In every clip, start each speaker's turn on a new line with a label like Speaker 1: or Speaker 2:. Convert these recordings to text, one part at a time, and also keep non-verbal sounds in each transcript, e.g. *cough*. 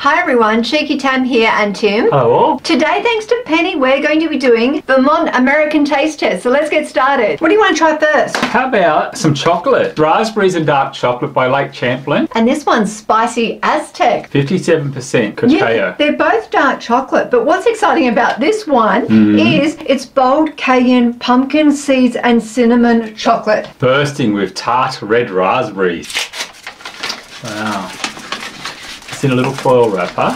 Speaker 1: Hi everyone, Cheeky Tam here and Tim.
Speaker 2: Hello.
Speaker 1: Today, thanks to Penny, we're going to be doing Vermont American Taste Test. So let's get started. What do you want to try first?
Speaker 2: How about some chocolate? Raspberries and dark chocolate by Lake Champlain.
Speaker 1: And this one's Spicy Aztec.
Speaker 2: 57% cacao.
Speaker 1: Yeah, they're both dark chocolate, but what's exciting about this one
Speaker 2: Mm-hmm.
Speaker 1: is it's bold cayenne, pumpkin seeds, and cinnamon chocolate.
Speaker 2: Bursting with tart red raspberries. Wow. It's in a little foil wrapper.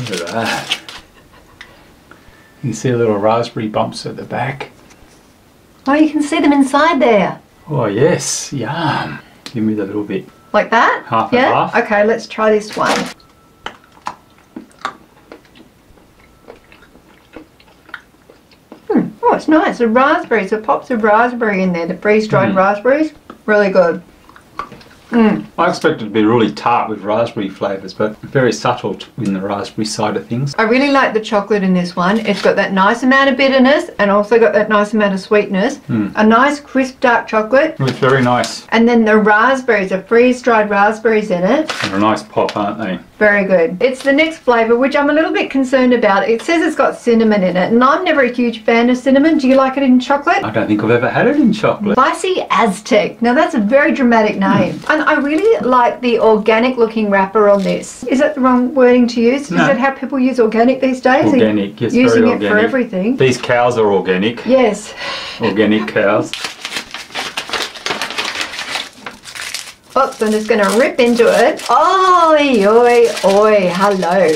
Speaker 2: Look at that. You can see little raspberry bumps at the back.
Speaker 1: Oh, you can see them inside there.
Speaker 2: Oh yes, yum. Give me the little bit.
Speaker 1: Like that?
Speaker 2: Half and half.
Speaker 1: Okay, let's try this one. Hmm. Oh, it's nice. The raspberries, the pops of raspberry in there, the freeze-dried
Speaker 2: Mm.
Speaker 1: raspberries. Really good. Mm.
Speaker 2: I expect it to be really tart with raspberry flavours, but very subtle in the raspberry side of things.
Speaker 1: I really like the chocolate in this one. It's got that nice amount of bitterness and also got that nice amount of sweetness.
Speaker 2: Mm.
Speaker 1: A nice crisp dark chocolate.
Speaker 2: It's very nice.
Speaker 1: And then the raspberries, the freeze-dried raspberries in it.
Speaker 2: They're a nice pop, aren't they?
Speaker 1: Very good. It's the next flavour, which I'm a little bit concerned about. It says it's got cinnamon in it, and I'm never a huge fan of cinnamon. Do you like it in chocolate?
Speaker 2: I don't think I've ever had it in chocolate.
Speaker 1: Spicy Aztec. Now that's a very dramatic name. And I really like the organic looking wrapper on this. Is that the wrong wording to use? Is
Speaker 2: No.
Speaker 1: that how people use organic these days?
Speaker 2: Organic, yes,
Speaker 1: Using
Speaker 2: very
Speaker 1: it for everything.
Speaker 2: These cows are organic.
Speaker 1: Yes.
Speaker 2: Organic cows.
Speaker 1: Oops, I'm just going to rip into it. Oi, oi, oi. Hello.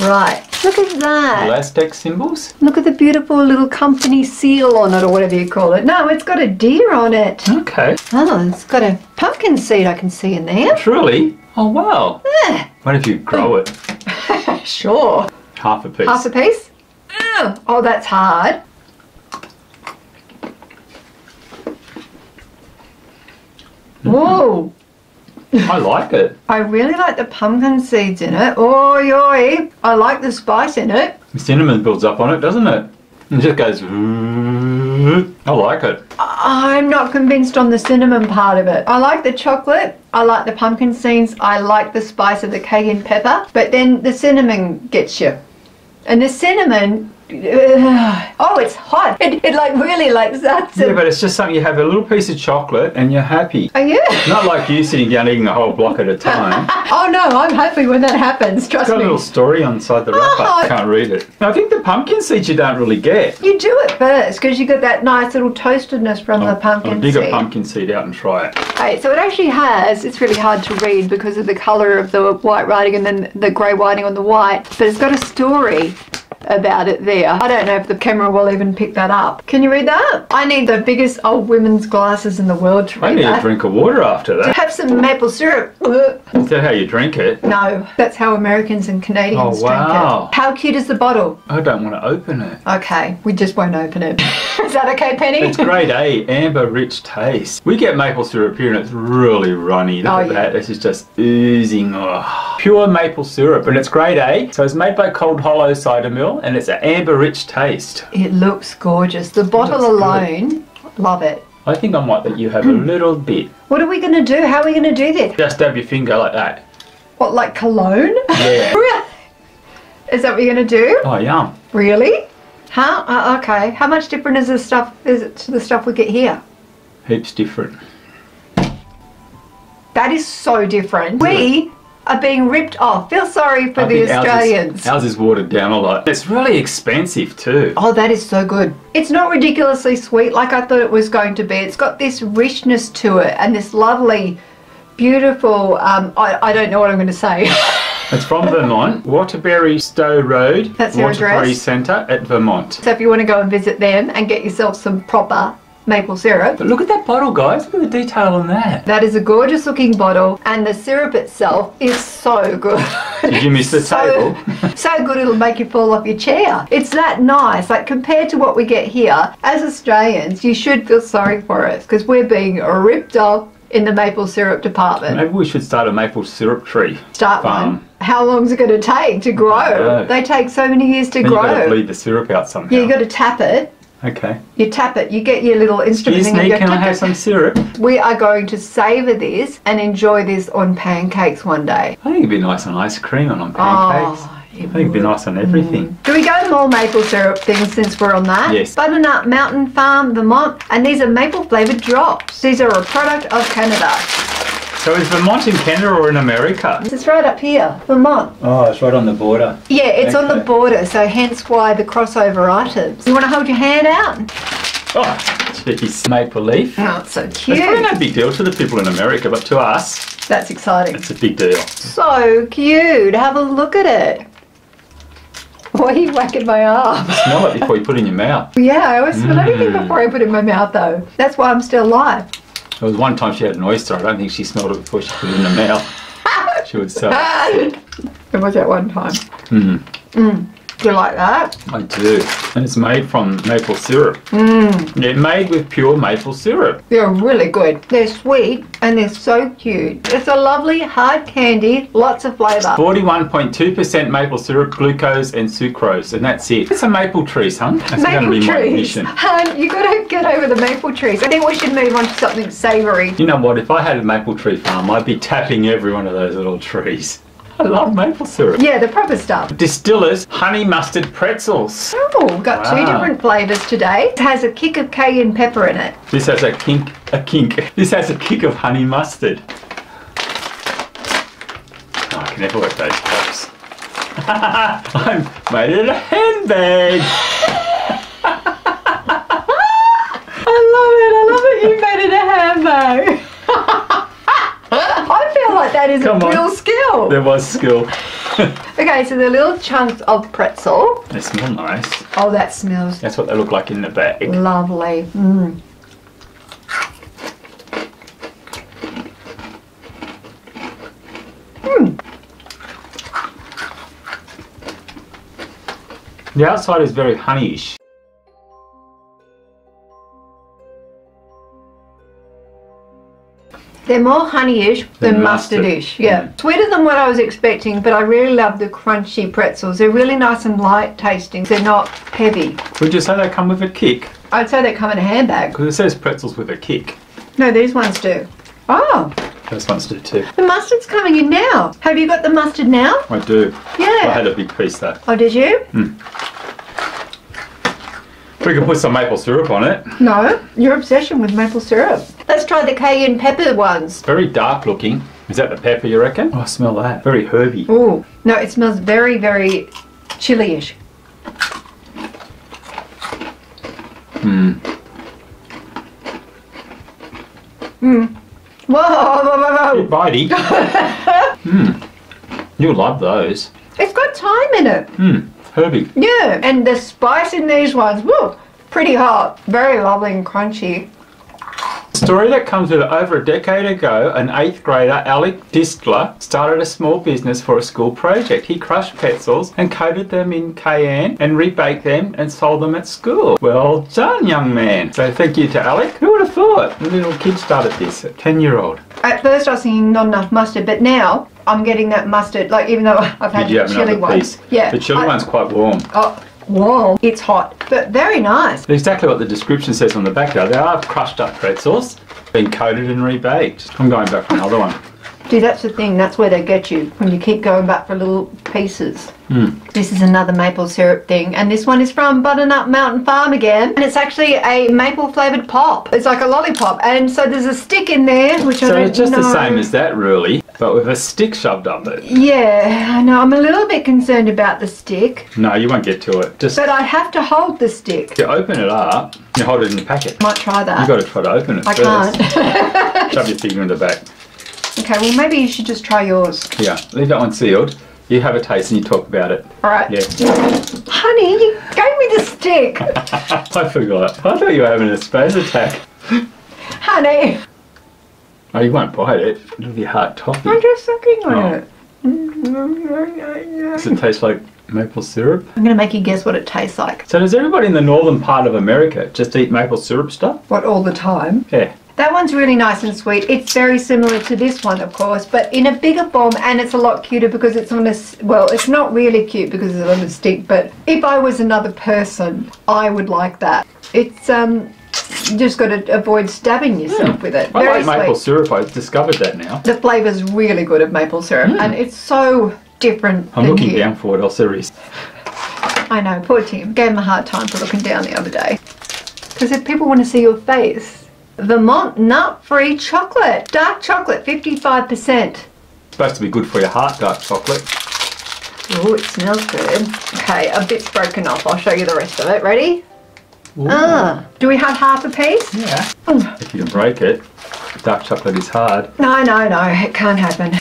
Speaker 1: Right. Look at that.
Speaker 2: Aztec symbols.
Speaker 1: Look at the beautiful little company seal on it, or whatever you call it. No, it's got a deer on it.
Speaker 2: Okay.
Speaker 1: Oh, it's got a pumpkin seed I can see in there.
Speaker 2: Truly. Oh wow.
Speaker 1: Yeah,
Speaker 2: What if you grow it? *laughs*
Speaker 1: sure.
Speaker 2: Half a piece.
Speaker 1: Half a piece? Oh, that's hard. Whoa.
Speaker 2: I like it.
Speaker 1: I really like the pumpkin seeds in it. Oi, oi. I like the spice in it.
Speaker 2: The cinnamon builds up on it, doesn't it? It just goes. I like it.
Speaker 1: I'm not convinced on the cinnamon part of it. I like the chocolate. I like the pumpkin seeds. I like the spice of the cayenne pepper. But then the cinnamon gets you. And the cinnamon. Ugh. *sighs* oh, it's hot. It, it like really like that's
Speaker 2: Yeah, but it's just something you have a little piece of chocolate and you're happy.
Speaker 1: Are you?
Speaker 2: Not like you sitting down eating a whole block at a time. *laughs*
Speaker 1: Oh no, I'm happy when that happens. Trust
Speaker 2: It's got a little story inside the wrapper.
Speaker 1: Oh.
Speaker 2: Can't read it. I think the pumpkin seeds you don't really get.
Speaker 1: You do it first because you got that nice little toastedness from the pumpkin I'll
Speaker 2: dig a pumpkin seed out and try it.
Speaker 1: Okay, so it actually has, it's really hard to read because of the colour of the white writing and then the grey writing on the white, but it's got a story about it there. I don't know if the camera will even pick that up. Can you read that? I need the biggest old women's glasses in the world to read I
Speaker 2: need a drink of water after that.
Speaker 1: Have some maple syrup.
Speaker 2: Is that how you drink it?
Speaker 1: No, that's how Americans and Canadians
Speaker 2: Oh, wow.
Speaker 1: drink it. How cute is the bottle?
Speaker 2: I don't want to open it.
Speaker 1: Okay, we just won't open it. *laughs* is that okay, Penny?
Speaker 2: It's grade eh? A, amber rich taste. We get maple syrup here and it's really runny. Look
Speaker 1: Oh,
Speaker 2: at
Speaker 1: yeah.
Speaker 2: that. This is just oozing. Oh. Pure maple syrup and it's grade eh? A. So it's made by Cold Hollow Cider Mill and it's an amber rich taste.
Speaker 1: It looks gorgeous. The bottle
Speaker 2: Looks good.
Speaker 1: alone, love it.
Speaker 2: I think I might let you have a little bit.
Speaker 1: What are we going to do? How are we going to do this?
Speaker 2: Just dab your finger like that.
Speaker 1: What, like cologne?
Speaker 2: Yeah. *laughs*
Speaker 1: Is that what you're going to do?
Speaker 2: Oh, yum.
Speaker 1: Really? Huh? Uh, okay. How much different is this stuff? Is it to the stuff we get here?
Speaker 2: Heaps different.
Speaker 1: That is so different. We are being ripped off. Feel sorry for
Speaker 2: I
Speaker 1: the
Speaker 2: think ours is-
Speaker 1: Australians.
Speaker 2: Ours is watered down a lot. It's really expensive too.
Speaker 1: Oh, that is so good. It's not ridiculously sweet like I thought it was going to be. It's got this richness to it and this lovely, beautiful, um, I, I don't know what I'm going to say. *laughs*
Speaker 2: It's from Vermont, Waterbury Stowe Road,
Speaker 1: That's
Speaker 2: Waterbury
Speaker 1: address?
Speaker 2: Centre at Vermont.
Speaker 1: so if you want to go and visit them and get yourself some proper maple syrup,
Speaker 2: But look at that bottle, guys. Look at the detail on that.
Speaker 1: that is a gorgeous looking bottle and the syrup itself is so good.
Speaker 2: Did you miss the *laughs*
Speaker 1: so,
Speaker 2: table? *laughs*
Speaker 1: so good it'll make you fall off your chair. It's that nice. Like compared to what we get here, as Australians, you should feel sorry for us because we're being ripped off in the maple syrup department.
Speaker 2: Maybe we should start a maple syrup tree.
Speaker 1: Start
Speaker 2: farm.
Speaker 1: one. How long's it going to take to grow? They take so many years to
Speaker 2: Then you've got to bleed the syrup out somehow.
Speaker 1: Yeah, you got to tap it
Speaker 2: Okay.
Speaker 1: You tap it, you get your little instrument
Speaker 2: Excuse me, can I have some syrup?
Speaker 1: We are going to savour this and enjoy this on pancakes one day.
Speaker 2: I think it'd be nice on ice cream and on oh, pancakes.
Speaker 1: Oh,
Speaker 2: I think it'd be nice on everything. Mm.
Speaker 1: Do we go more maple syrup things since we're on that?
Speaker 2: Yes.
Speaker 1: Butternut Mountain Farm, Vermont, and these are maple flavoured drops. These are a product of Canada.
Speaker 2: So is Vermont in Canada or in America?
Speaker 1: It's right up here, Vermont.
Speaker 2: Oh, it's right on the border.
Speaker 1: Yeah, it's on the border, so hence why the crossover items. You want to hold your hand out?
Speaker 2: Oh, jeez. Maple leaf.
Speaker 1: Oh, it's so cute.
Speaker 2: It's probably no big deal to the people in America, but to us,
Speaker 1: That's exciting.
Speaker 2: it's a big deal.
Speaker 1: So cute. Have a look at it. Why are you whacking my arm?
Speaker 2: Smell it before you put it in your mouth.
Speaker 1: Yeah, I always smell anything
Speaker 2: Mm.
Speaker 1: before I put it in my mouth, though. That's why I'm still alive.
Speaker 2: There was one time she had an oyster. I don't think she smelled it before she put it in her mouth. *laughs* She would say,
Speaker 1: It was at one time.
Speaker 2: mm,
Speaker 1: Mm. Do you like that?
Speaker 2: I do. And it's made from maple syrup.
Speaker 1: Mm.
Speaker 2: Yeah, made with pure maple syrup.
Speaker 1: They're really good. They're sweet and they're so cute. It's a lovely hard candy, lots of flavour.
Speaker 2: 41.2% maple syrup, glucose, and sucrose, and that's it. It's a maple tree, son. That's going to
Speaker 1: Maple
Speaker 2: be my
Speaker 1: trees.
Speaker 2: mission. *laughs*
Speaker 1: Hun, you gotta get over the maple trees. I think we should move on to something savoury.
Speaker 2: You know what? If I had a maple tree farm, I'd be tapping every one of those little trees. *laughs* I love maple syrup.
Speaker 1: Yeah, the proper stuff.
Speaker 2: Distler's honey mustard pretzels.
Speaker 1: Oh, we've got two different flavours today. It has a kick of cayenne pepper in it.
Speaker 2: This has a kink, a kink. This has a kick of honey mustard. Oh, I can never work those pops. *laughs* I'm made it a handbag. *laughs*
Speaker 1: I love it. I love it. You made it a handbag. I feel like that is
Speaker 2: Come
Speaker 1: a
Speaker 2: on.
Speaker 1: real skill.
Speaker 2: There was skill. *laughs*
Speaker 1: Okay, so the little chunks of pretzel.
Speaker 2: they smell nice.
Speaker 1: Oh, that smells
Speaker 2: That's what they look like in the bag.
Speaker 1: lovely. Mm.
Speaker 2: The outside is very honeyish.
Speaker 1: They're more honeyish than
Speaker 2: Than mustard.
Speaker 1: mustardish. Yeah.
Speaker 2: Mm.
Speaker 1: Sweeter than what I was expecting, but I really love the crunchy pretzels. They're really nice and light tasting. They're not heavy.
Speaker 2: Would you say they come with a kick?
Speaker 1: I'd say they come in a handbag.
Speaker 2: Because it says pretzels with a kick.
Speaker 1: No, these ones do. Oh,
Speaker 2: Those ones do too.
Speaker 1: the mustard's coming in now. Have you got the mustard now?
Speaker 2: I do.
Speaker 1: Yeah.
Speaker 2: I had a big piece there.
Speaker 1: Oh, did you?
Speaker 2: We can put some maple syrup on it.
Speaker 1: No, your obsession with maple syrup. Let's try the cayenne pepper ones.
Speaker 2: Very dark looking. Is that the pepper you reckon? Oh, I smell that. Very herby.
Speaker 1: Ooh, no, it smells very, very chili-ish.
Speaker 2: Hmm.
Speaker 1: Hmm. Whoa, whoa, whoa,
Speaker 2: Bit
Speaker 1: whoa.
Speaker 2: bitey. *laughs* Hmm. You'll love those.
Speaker 1: It's got thyme in it.
Speaker 2: Hmm. Herby.
Speaker 1: Yeah, and the spice in these ones, whoa, pretty hot. Very lovely and crunchy.
Speaker 2: Story that comes with over a decade ago, an eighth grader, Alec Distler, started a small business for a school project. He crushed pretzels and coated them in cayenne and rebaked them and sold them at school. Well done, young man. So thank you to Alec. Who would have thought? The little kid started this, a 10 year old.
Speaker 1: At first I was thinking not enough mustard, but now I'm getting that mustard, like even though *laughs* I've had
Speaker 2: Did you
Speaker 1: the
Speaker 2: have
Speaker 1: chili one.
Speaker 2: piece?
Speaker 1: Yeah.
Speaker 2: The chili
Speaker 1: I-
Speaker 2: one's quite warm.
Speaker 1: Oh, whoa, it's hot, but very nice.
Speaker 2: Exactly what the description says on the back there. They are crushed up pretzels, been coated and rebaked. I'm going back for another one.
Speaker 1: See, that's the thing, that's where they get you, when you keep going back for little pieces.
Speaker 2: Hmm.
Speaker 1: This is another maple syrup thing, and this one is from Butternut Mountain Farm again. And it's actually a maple flavoured pop. It's like a lollipop, and so there's a stick in there, which I don't
Speaker 2: it's just
Speaker 1: know.
Speaker 2: the same as that, really, but with a stick shoved up it.
Speaker 1: Yeah, I know. I'm a little bit concerned about the stick,
Speaker 2: No, you won't get to it. Just
Speaker 1: but I have to hold the stick.
Speaker 2: you open it up, you hold it in the packet.
Speaker 1: Might try that.
Speaker 2: You've got to try to open it
Speaker 1: I
Speaker 2: first.
Speaker 1: can't. *laughs*
Speaker 2: Shove your finger in the back.
Speaker 1: okay, well maybe you should just try yours.
Speaker 2: Yeah, leave that one sealed. You have a taste and you talk about it.
Speaker 1: All right.
Speaker 2: Yeah.
Speaker 1: Honey, you gave me the stick. *laughs*
Speaker 2: I forgot. I thought you were having a space attack.
Speaker 1: Honey,
Speaker 2: Oh, you won't bite it. It'll be hard toffee.
Speaker 1: I'm just sucking on
Speaker 2: Oh.
Speaker 1: it.
Speaker 2: Does it taste like maple syrup?
Speaker 1: I'm gonna make you guess what it tastes like.
Speaker 2: So does everybody in the northern part of America just eat maple syrup stuff?
Speaker 1: What all the time?
Speaker 2: Yeah.
Speaker 1: That one's really nice and sweet. It's very similar to this one, of course, but in a bigger bomb, and it's a lot cuter because it's on a, well, it's not really cute because it's on a stick, but if I was another person, I would like that. It's, um, you just got to avoid stabbing yourself with it.
Speaker 2: I
Speaker 1: Very
Speaker 2: like maple
Speaker 1: sweet.
Speaker 2: syrup. I've discovered that now.
Speaker 1: The flavour's really good of maple syrup, and it's so different
Speaker 2: I'm looking
Speaker 1: you.
Speaker 2: down for it, there is.
Speaker 1: I know, poor Tim. Gave him a hard time for looking down the other day. Because if people want to see your face. Vermont nut-free chocolate. Dark chocolate, 55%.
Speaker 2: supposed to be good for your heart, dark chocolate.
Speaker 1: Oh, it smells good. Okay, a bit's broken off. I'll show you the rest of it. Ready? Ah. Do we have half a piece?
Speaker 2: Yeah.
Speaker 1: Oh.
Speaker 2: If you can break it, dark chocolate is hard.
Speaker 1: No, no, no. It can't happen.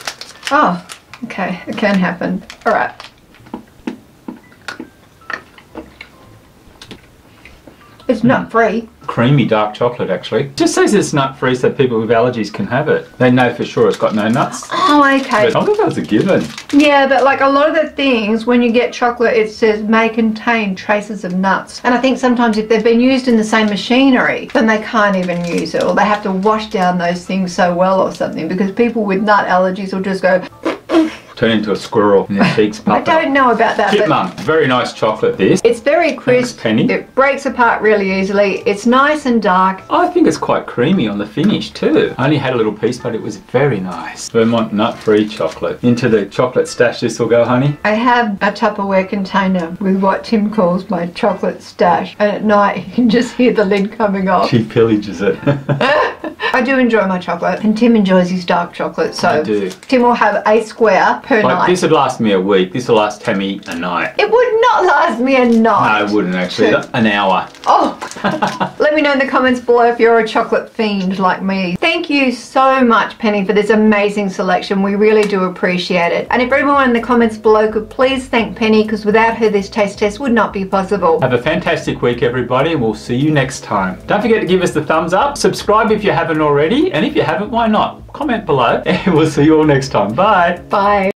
Speaker 1: Oh, okay. It can happen. All right. It's not free.
Speaker 2: Creamy dark chocolate, actually. Just says it's nut free so people with allergies can have it. They know for sure it's got no nuts.
Speaker 1: Oh, okay.
Speaker 2: But I think that's a given.
Speaker 1: Yeah, but like a lot of the things, when you get chocolate, it says may contain traces of nuts. And I think sometimes if they've been used in the same machinery, then they can't even use it, or they have to wash down those things so well or something, because people with nut allergies will just go,
Speaker 2: Turn into a squirrel and their cheeks
Speaker 1: I don't know about that,
Speaker 2: Chipmunk, very nice chocolate this.
Speaker 1: it's very crisp.
Speaker 2: Penny.
Speaker 1: It breaks apart really easily. It's nice and dark.
Speaker 2: I think it's quite creamy on the finish too. I only had a little piece, but it was very nice. Vermont nut-free chocolate. Into the chocolate stash this will go, honey.
Speaker 1: I have a Tupperware container with what Tim calls my chocolate stash, and at night *laughs* you can just hear the lid coming off.
Speaker 2: She pillages it. *laughs*
Speaker 1: I do enjoy my chocolate, and Tim enjoys his dark chocolate, so
Speaker 2: I do.
Speaker 1: Tim will have a square per
Speaker 2: like
Speaker 1: night.
Speaker 2: this would last me a week. This will last Tammy a night.
Speaker 1: It would not last me a night.
Speaker 2: No, it wouldn't actually. An hour.
Speaker 1: Oh, *laughs* let me know in the comments below if you're a chocolate fiend like me. Thank you so much, Penny, for this amazing selection. We really do appreciate it. And if everyone in the comments below could please thank Penny, because without her, this taste test would not be possible.
Speaker 2: Have a fantastic week, everybody, and we'll see you next time. Don't forget to give us the thumbs up, subscribe if you haven't already, and if you haven't, why not? Comment below, and *laughs* we'll see you all next time. Bye.
Speaker 1: Bye.